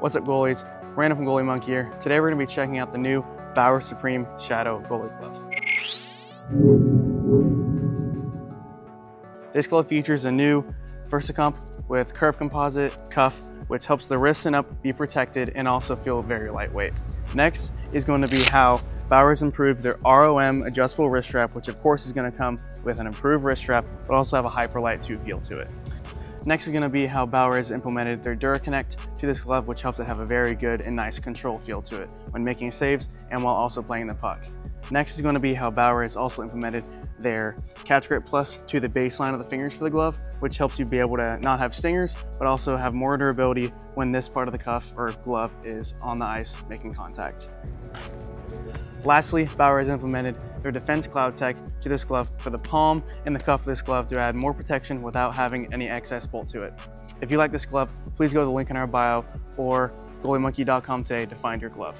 What's up goalies? Brandon from GoalieMonkey here. Today we're going to be checking out the new Bauer Supreme Shadow Goalie Glove. This glove features a new VersaComp with curved composite cuff, which helps the wrist and up be protected and also feel very lightweight. Next is going to be how Bauer's improved their ROM adjustable wrist strap, which of course is going to come with an improved wrist strap, but also have a Hyperlite 2 feel to it. Next is going to be how Bauer has implemented their DuraConnect to this glove, which helps it have a very good and nice control feel to it when making saves and while also playing the puck. Next is going to be how Bauer has also implemented their Catch Grip Plus to the baseline of the fingers for the glove, which helps you be able to not have stingers, but also have more durability when this part of the cuff or glove is on the ice making contact. Lastly, Bauer has implemented their Defense Cloud Tech to this glove for the palm and the cuff of this glove to add more protection without having any excess bolt to it. If you like this glove, please go to the link in our bio or goaliemonkey.com today to find your glove.